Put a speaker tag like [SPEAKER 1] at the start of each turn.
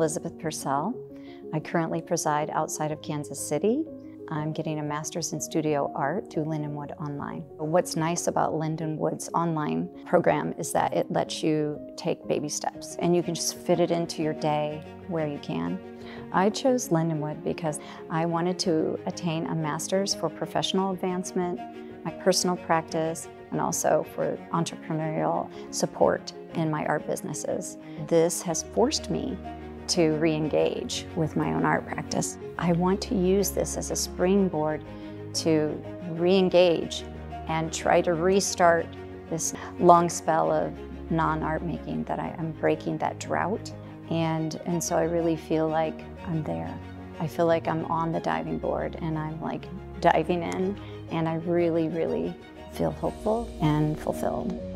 [SPEAKER 1] Elizabeth Pursell. I currently preside outside of Kansas City. I'm getting a master's in studio art through Lindenwood Online. What's nice about Lindenwood's online program is that it lets you take baby steps and you can just fit it into your day where you can. I chose Lindenwood because I wanted to attain a master's for professional advancement, my personal practice, and also for entrepreneurial support in my art businesses. This has forced me to re-engage with my own art practice. I want to use this as a springboard to re-engage and try to restart this long spell of non-art making that I am breaking that drought. And, and so I really feel like I'm there. I feel like I'm on the diving board and I'm like diving in and I really, really feel hopeful and fulfilled.